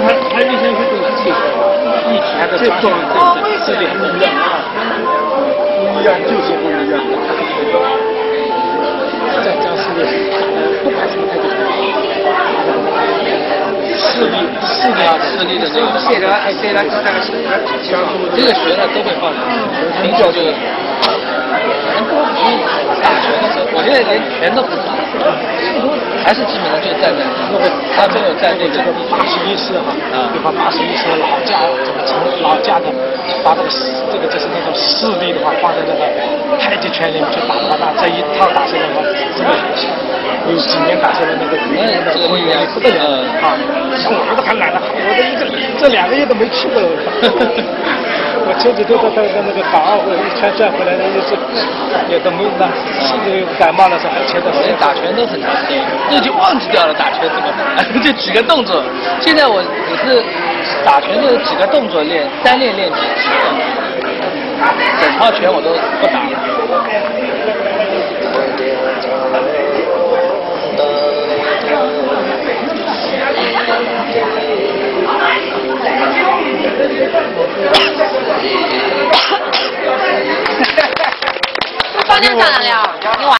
他他原先是都是这个，一体还在发生这这这点不一样，就是不一样。在江苏的不管什么态度，势力势力啊势力的这个，现在还现在这个这个学呢都会放，名叫这个。打拳的时候，我现在连拳都不打，还是基本上就是站在，他没有在那个八十一师哈，就把八十一师老架这个从老架的，把这个这个就是那种势力的话放在那个太极拳里面去打的话，那，这一套打下来的话，这个有几年打下来那个那这个力不得了啊！像我们都还懒得，我这一个这两个月都没去过了。我前几天在在在那个港澳一圈转回来，那就是也都没那，这个感冒了是还前段时间打拳都很长时间，这就忘记掉了打拳怎么打，就几个动作。现在我只是打拳就是几个动作练，单练练几次，整套拳我都不打了。关键漂亮了，你晚。